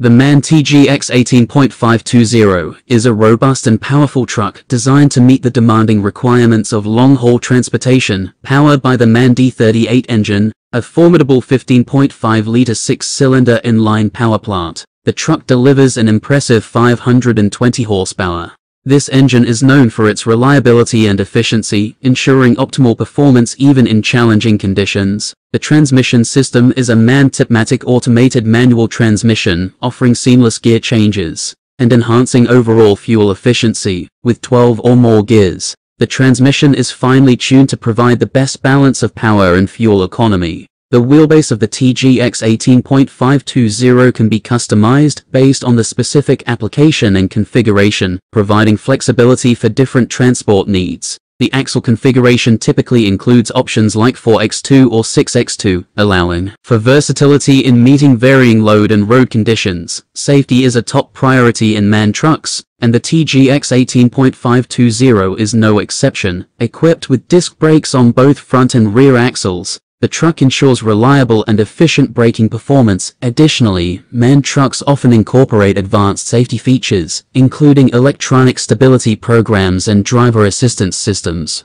The MAN TGX 18.520 is a robust and powerful truck designed to meet the demanding requirements of long-haul transportation, powered by the MAN D38 engine, a formidable 15.5-litre six-cylinder inline power plant. The truck delivers an impressive 520 horsepower. This engine is known for its reliability and efficiency, ensuring optimal performance even in challenging conditions. The transmission system is a MAN-Tipmatic automated manual transmission, offering seamless gear changes and enhancing overall fuel efficiency, with 12 or more gears. The transmission is finely tuned to provide the best balance of power and fuel economy. The wheelbase of the TGX 18.520 can be customized based on the specific application and configuration, providing flexibility for different transport needs. The axle configuration typically includes options like 4x2 or 6x2, allowing for versatility in meeting varying load and road conditions. Safety is a top priority in MAN trucks, and the TGX 18.520 is no exception. Equipped with disc brakes on both front and rear axles, the truck ensures reliable and efficient braking performance. Additionally, MAN trucks often incorporate advanced safety features, including electronic stability programs and driver assistance systems.